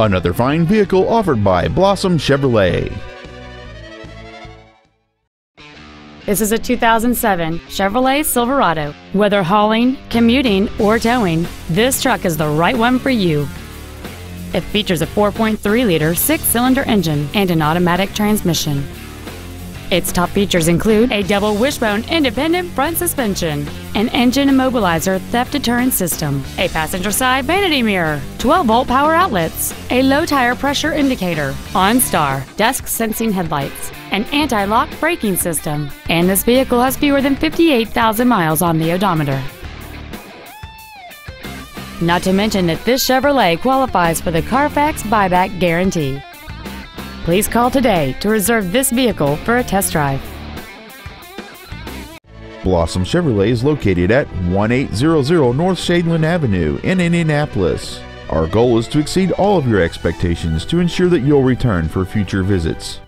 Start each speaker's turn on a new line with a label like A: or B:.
A: Another fine vehicle offered by Blossom Chevrolet.
B: This is a 2007 Chevrolet Silverado. Whether hauling, commuting, or towing, this truck is the right one for you. It features a 4.3-liter six-cylinder engine and an automatic transmission. Its top features include a double wishbone independent front suspension, an engine immobilizer theft deterrent system, a passenger side vanity mirror, 12 volt power outlets, a low tire pressure indicator, OnStar, dusk sensing headlights, an anti lock braking system, and this vehicle has fewer than 58,000 miles on the odometer. Not to mention that this Chevrolet qualifies for the Carfax buyback guarantee. Please call today to reserve this vehicle for a test drive.
A: Blossom Chevrolet is located at 1800 North Shadeland Avenue in Indianapolis. Our goal is to exceed all of your expectations to ensure that you'll return for future visits.